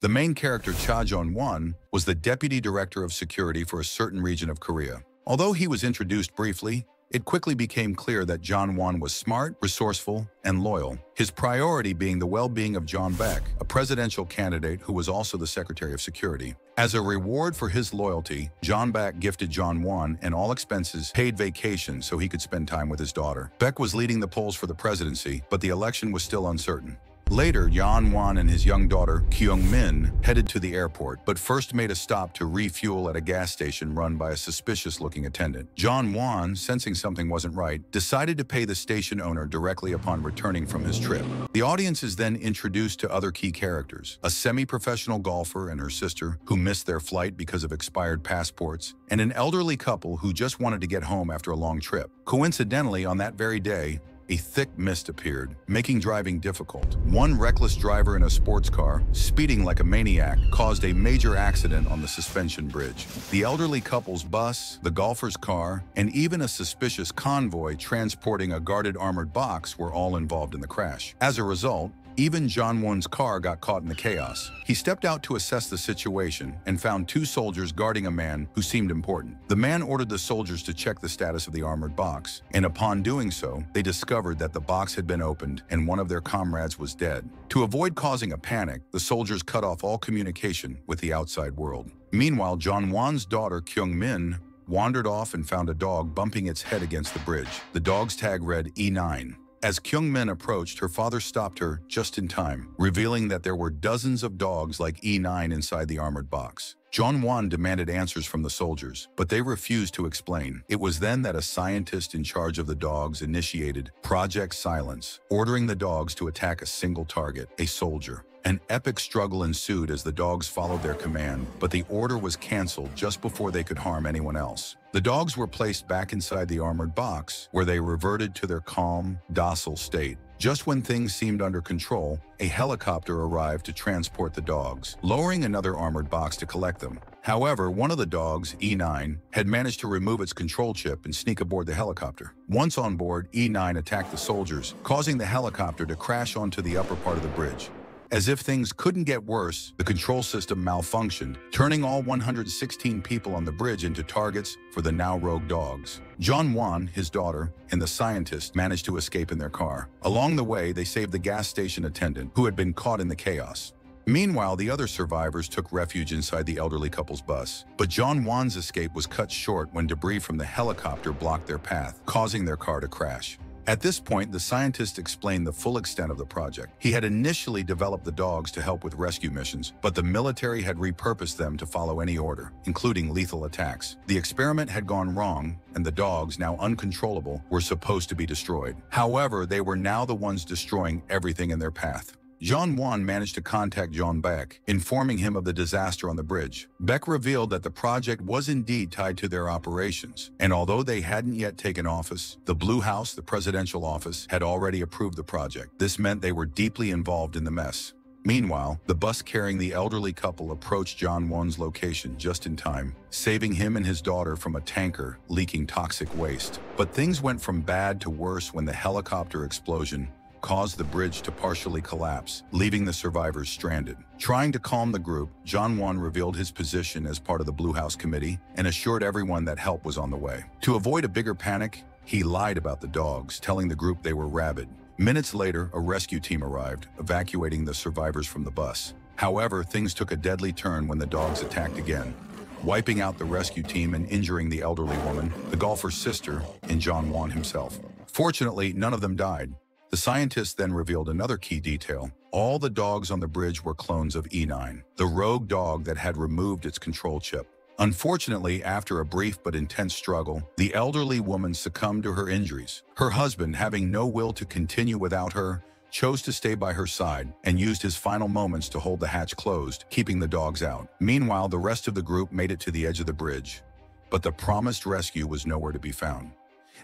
The main character Cha Jong-won was the deputy director of security for a certain region of Korea. Although he was introduced briefly, it quickly became clear that John Won was smart, resourceful, and loyal, his priority being the well-being of John Beck, a presidential candidate who was also the Secretary of Security. As a reward for his loyalty, John Beck gifted John Won an all-expenses paid vacation so he could spend time with his daughter. Beck was leading the polls for the presidency, but the election was still uncertain. Later, Yan Wan and his young daughter, Kyung Min, headed to the airport, but first made a stop to refuel at a gas station run by a suspicious-looking attendant. John Wan, sensing something wasn't right, decided to pay the station owner directly upon returning from his trip. The audience is then introduced to other key characters, a semi-professional golfer and her sister, who missed their flight because of expired passports, and an elderly couple who just wanted to get home after a long trip. Coincidentally, on that very day, a thick mist appeared, making driving difficult. One reckless driver in a sports car, speeding like a maniac, caused a major accident on the suspension bridge. The elderly couple's bus, the golfer's car, and even a suspicious convoy transporting a guarded armored box were all involved in the crash. As a result, even John Won's car got caught in the chaos. He stepped out to assess the situation and found two soldiers guarding a man who seemed important. The man ordered the soldiers to check the status of the armored box, and upon doing so, they discovered that the box had been opened and one of their comrades was dead. To avoid causing a panic, the soldiers cut off all communication with the outside world. Meanwhile, John Wan's daughter, Kyung Min, wandered off and found a dog bumping its head against the bridge. The dog's tag read E9. As Kyung Min approached, her father stopped her just in time, revealing that there were dozens of dogs like E9 inside the armored box. John Wan demanded answers from the soldiers, but they refused to explain. It was then that a scientist in charge of the dogs initiated Project Silence, ordering the dogs to attack a single target, a soldier. An epic struggle ensued as the dogs followed their command, but the order was cancelled just before they could harm anyone else. The dogs were placed back inside the armored box, where they reverted to their calm, docile state. Just when things seemed under control, a helicopter arrived to transport the dogs, lowering another armored box to collect them. However, one of the dogs, E9, had managed to remove its control chip and sneak aboard the helicopter. Once on board, E9 attacked the soldiers, causing the helicopter to crash onto the upper part of the bridge. As if things couldn't get worse, the control system malfunctioned, turning all 116 people on the bridge into targets for the now rogue dogs. John Wan, his daughter, and the scientist managed to escape in their car. Along the way, they saved the gas station attendant, who had been caught in the chaos. Meanwhile, the other survivors took refuge inside the elderly couple's bus. But John Wan's escape was cut short when debris from the helicopter blocked their path, causing their car to crash. At this point, the scientist explained the full extent of the project. He had initially developed the dogs to help with rescue missions, but the military had repurposed them to follow any order, including lethal attacks. The experiment had gone wrong, and the dogs, now uncontrollable, were supposed to be destroyed. However, they were now the ones destroying everything in their path. John Wan managed to contact John Beck, informing him of the disaster on the bridge. Beck revealed that the project was indeed tied to their operations, and although they hadn't yet taken office, the Blue House, the presidential office, had already approved the project. This meant they were deeply involved in the mess. Meanwhile, the bus carrying the elderly couple approached John Wan's location just in time, saving him and his daughter from a tanker leaking toxic waste. But things went from bad to worse when the helicopter explosion caused the bridge to partially collapse, leaving the survivors stranded. Trying to calm the group, John Wan revealed his position as part of the Blue House Committee and assured everyone that help was on the way. To avoid a bigger panic, he lied about the dogs, telling the group they were rabid. Minutes later, a rescue team arrived, evacuating the survivors from the bus. However, things took a deadly turn when the dogs attacked again, wiping out the rescue team and injuring the elderly woman, the golfer's sister, and John Wan himself. Fortunately, none of them died, the scientists then revealed another key detail. All the dogs on the bridge were clones of E9, the rogue dog that had removed its control chip. Unfortunately, after a brief but intense struggle, the elderly woman succumbed to her injuries. Her husband, having no will to continue without her, chose to stay by her side and used his final moments to hold the hatch closed, keeping the dogs out. Meanwhile, the rest of the group made it to the edge of the bridge, but the promised rescue was nowhere to be found.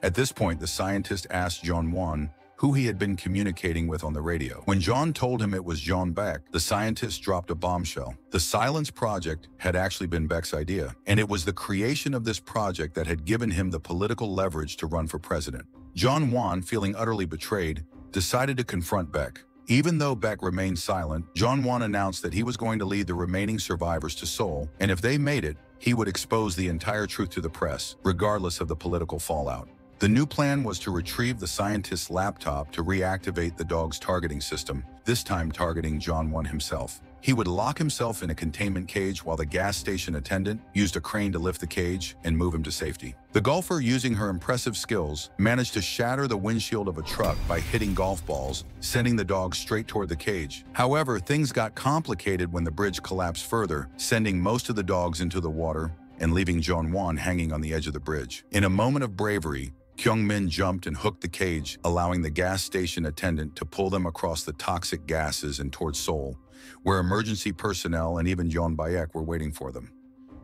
At this point, the scientist asked John Wan who he had been communicating with on the radio. When John told him it was John Beck, the scientist dropped a bombshell. The Silence Project had actually been Beck's idea, and it was the creation of this project that had given him the political leverage to run for president. John Wan, feeling utterly betrayed, decided to confront Beck. Even though Beck remained silent, John Juan announced that he was going to lead the remaining survivors to Seoul, and if they made it, he would expose the entire truth to the press, regardless of the political fallout. The new plan was to retrieve the scientist's laptop to reactivate the dog's targeting system, this time targeting Jean-Juan himself. He would lock himself in a containment cage while the gas station attendant used a crane to lift the cage and move him to safety. The golfer, using her impressive skills, managed to shatter the windshield of a truck by hitting golf balls, sending the dog straight toward the cage. However, things got complicated when the bridge collapsed further, sending most of the dogs into the water and leaving John Juan hanging on the edge of the bridge. In a moment of bravery, Kyung-min jumped and hooked the cage, allowing the gas station attendant to pull them across the toxic gases and towards Seoul, where emergency personnel and even John Bayek were waiting for them.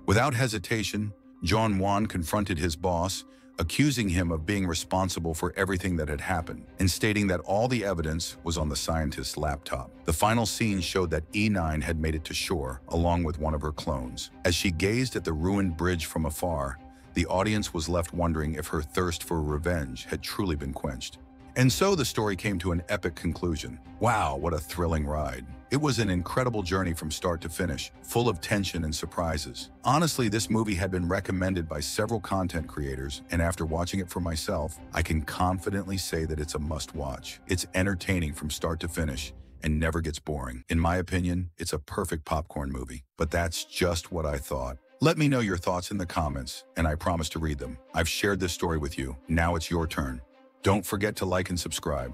Without hesitation, John Wan confronted his boss, accusing him of being responsible for everything that had happened, and stating that all the evidence was on the scientist's laptop. The final scene showed that E9 had made it to shore, along with one of her clones. As she gazed at the ruined bridge from afar, the audience was left wondering if her thirst for revenge had truly been quenched. And so the story came to an epic conclusion. Wow, what a thrilling ride. It was an incredible journey from start to finish, full of tension and surprises. Honestly, this movie had been recommended by several content creators, and after watching it for myself, I can confidently say that it's a must-watch. It's entertaining from start to finish, and never gets boring. In my opinion, it's a perfect popcorn movie. But that's just what I thought. Let me know your thoughts in the comments, and I promise to read them. I've shared this story with you. Now it's your turn. Don't forget to like and subscribe.